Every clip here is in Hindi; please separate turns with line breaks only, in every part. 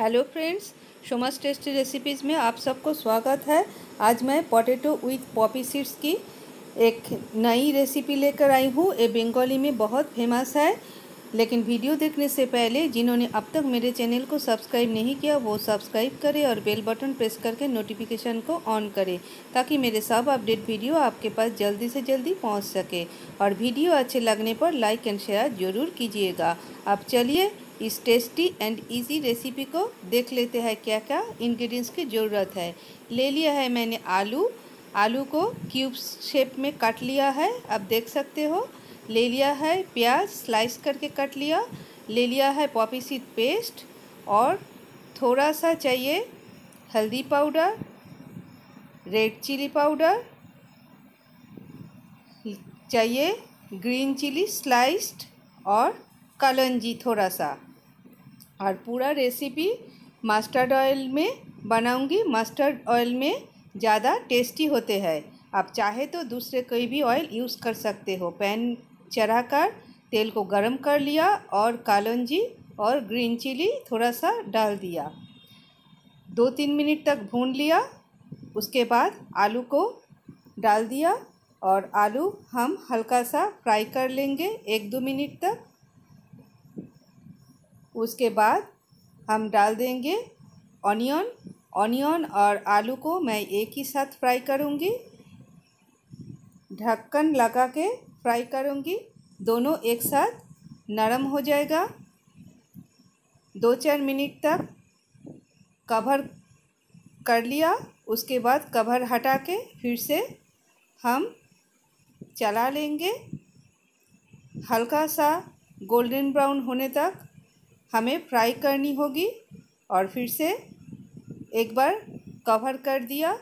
Hello friends Soma's tasty recipes में आप सबको स्वागत है। आज मैं पोटैटो विथ पॉपी सीड्स की एक नई रेसिपी लेकर आई हूँ। ये बंगाली में बहुत फ़ेमस है, लेकिन वीडियो देखने से पहले जिन्होंने अब तक मेरे चैनल को सब्सक्राइब नहीं किया, वो सब्सक्राइब करें और बेल बटन प्रेस करके नोटिफिकेशन को ऑन करें, ताकि मेरे सब अपडेट वीडियो आपके पास जल्दी से जल्दी पहुँच सके। और वीडियो अच्छे लगने पर लाइक एंड शेयर ज़रूर कीजिएगा। अब चलिए इस टेस्टी एंड इजी रेसिपी को देख लेते हैं क्या क्या इंग्रेडिएंट्स की ज़रूरत है। ले लिया है मैंने आलू। आलू को क्यूब शेप में काट लिया है। अब देख सकते हो। ले लिया है प्याज स्लाइस करके कट लिया। ले लिया है पॉपी सीड पेस्ट और थोड़ा सा चाहिए हल्दी पाउडर रेड चिली पाउडर चाहिए ग्रीन चिली स्लाइस्ड और कलंजी थोड़ा सा। और पूरा रेसिपी मस्टर्ड ऑयल में बनाऊँगी। मस्टर्ड ऑयल में ज़्यादा टेस्टी होते हैं। आप चाहे तो दूसरे कोई भी ऑयल यूज़ कर सकते हो। पैन चढ़ाकर तेल को गरम कर लिया और कालंजी और ग्रीन चिली थोड़ा सा डाल दिया। दो तीन मिनट तक भून लिया। उसके बाद आलू को डाल दिया और आलू हम हल्का सा फ्राई कर लेंगे। एक दो मिनट तक उसके बाद हम डाल देंगे ऑनियन। ऑनियन और आलू को मैं एक ही साथ फ्राई करूँगी। ढक्कन लगा के फ्राई करूँगी। दोनों एक साथ नरम हो जाएगा। दो चार मिनट तक कवर कर लिया। उसके बाद कवर हटा के फिर से हम चला लेंगे। हल्का सा गोल्डन ब्राउन होने तक हमें फ्राई करनी होगी और फिर से एक बार कवर कर दिया।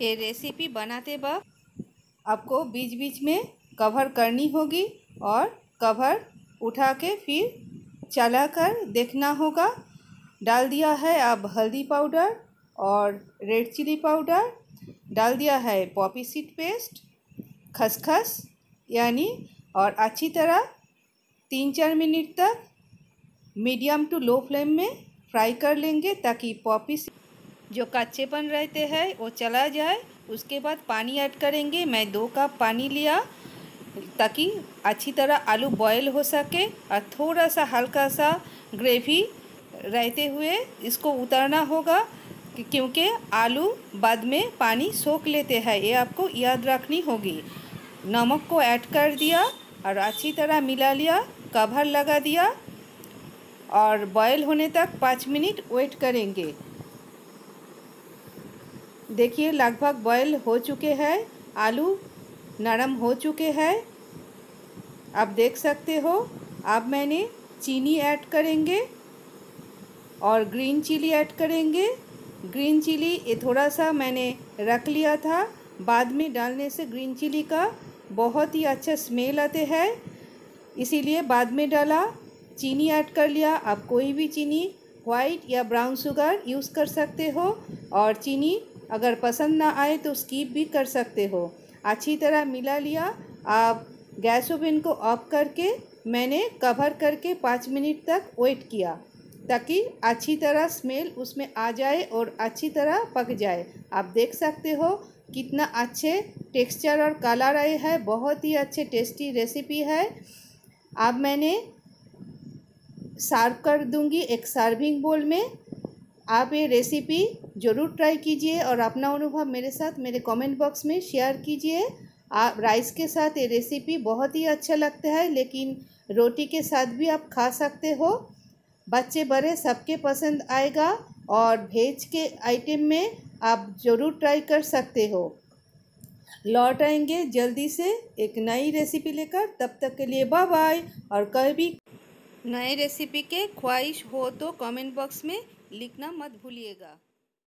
ये रेसिपी बनाते वक्त आपको बीच बीच में कवर करनी होगी और कवर उठा के फिर चला कर देखना होगा। डाल दिया है अब हल्दी पाउडर और रेड चिली पाउडर डाल दिया है पॉपी सीड पेस्ट खसखस, यानी और अच्छी तरह तीन चार मिनट तक मीडियम टू लो फ्लेम में फ्राई कर लेंगे ताकि पॉपी जो कच्चेपन रहते हैं, वो चला जाए। उसके बाद पानी ऐड करेंगे। मैं दो कप पानी लिया ताकि अच्छी तरह आलू बॉयल हो सके और थोड़ा सा हल्का सा ग्रेवी रहते हुए इसको उतारना होगा क्योंकि आलू बाद में पानी सोख लेते हैं। ये आपको याद रखनी होगी। नमक को ऐड कर दिया और अच्छी तरह मिला लिया। कवर लगा दिया और बॉयल होने तक पाँच मिनट वेट करेंगे। देखिए, लगभग बॉयल हो चुके हैं, आलू नरम हो चुके हैं। आप देख सकते हो, अब मैंने चीनी ऐड करेंगे और ग्रीन चिली ऐड करेंगे। ग्रीन चिली ये थोड़ा सा मैंने रख लिया था, बाद में डालने से ग्रीन चिली का बहुत ही अच्छा स्मेल आते हैं। इसीलिए बाद में डाला, चीनी ऐड कर लिया। आप कोई भी चीनी वाइट या ब्राउन शुगर यूज़ कर सकते हो। और चीनी अगर पसंद ना आए तो स्कीप भी कर सकते हो। अच्छी तरह मिला लिया। आप गैस ओवन को ऑफ़ करके, मैंने कवर करके पाँच मिनट तक वेट किया, ताकि अच्छी तरह स्मेल उसमें आ जाए और अच्छी तरह पक जाए। आप देख सकते हो कितना अच्छे टेक्सचर और कलर आए हैं। बहुत ही अच्छे टेस्टी रेसिपी है। अब मैंने सर्व कर दूँगी एक सर्विंग बोल में। आप ये रेसिपी ज़रूर ट्राई कीजिए और अपना अनुभव मेरे साथ मेरे कमेंट बॉक्स में शेयर कीजिए। आप राइस के साथ ये रेसिपी बहुत ही अच्छा लगता है, लेकिन रोटी के साथ भी आप खा सकते हो। बच्चे बड़े सबके पसंद आएगा और भेज के आइटम में आप ज़रूर ट्राई कर सकते हो। लौट आएँगे जल्दी से एक नई रेसिपी लेकर। तब तक के लिए बाय बाय और कभी नए रेसिपी के ख्वाहिश हो तो कमेंट बॉक्स में लिखना मत भूलिएगा।